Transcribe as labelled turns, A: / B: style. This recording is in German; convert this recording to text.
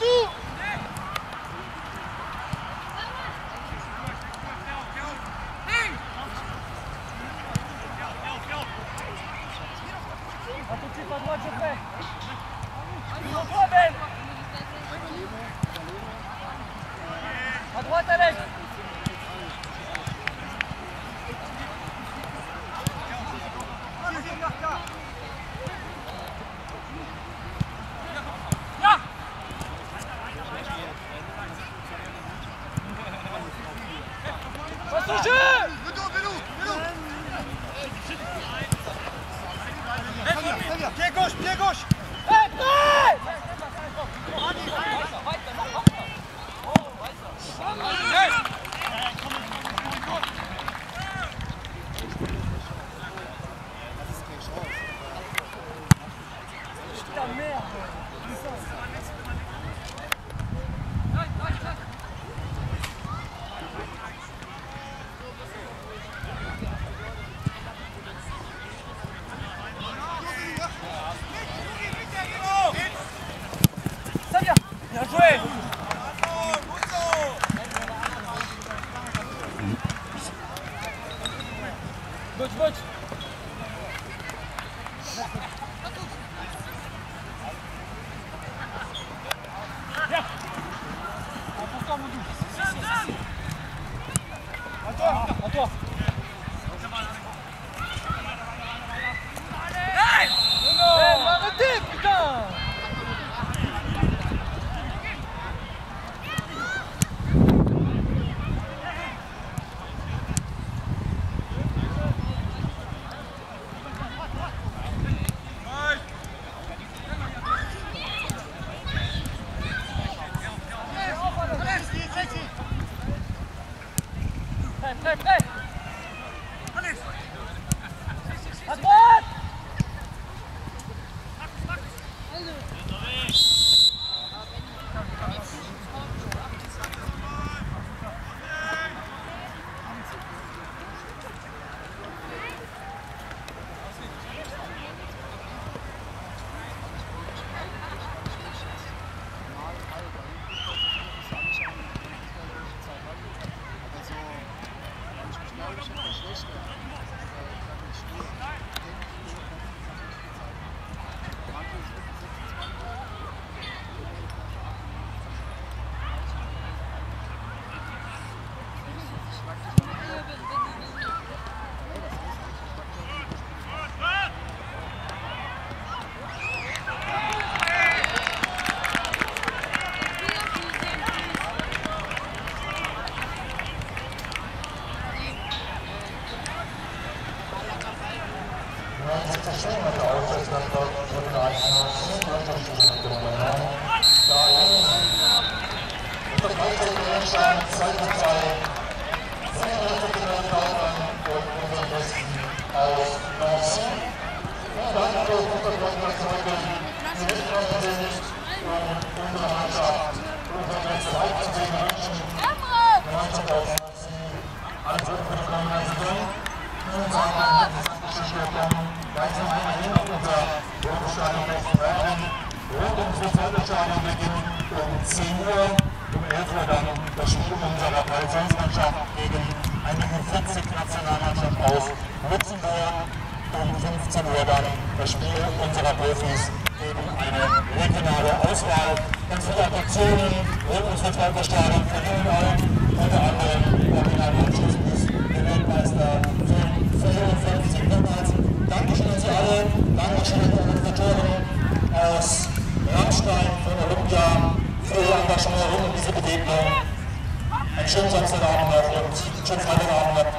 A: Doudou Будь, будь. Готов, готов.
B: hey, hey. Alle Gruppen bekommen also drin. Nun sagen wir, das ist ein bisschen schwer. Gleichsam einmal unser Wurmscheidung rechts brennen. Rund um die Viertelscheidung beginnt um 10 Uhr. Um 11 Uhr dann das Spiel unserer Traditionsmannschaft gegen eine U40-Nationalmannschaft aus Luxemburg. Um 15 Uhr dann das Spiel unserer Profis gegen eine regionale Auswahl. Ganz viele Attraktionen rund ums Fußballverstrahlung von unter anderem Original Anschlussbus, der Weltmeister 55 çok çok selamlar, çok saygılar.